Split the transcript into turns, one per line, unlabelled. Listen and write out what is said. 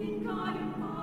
In Caio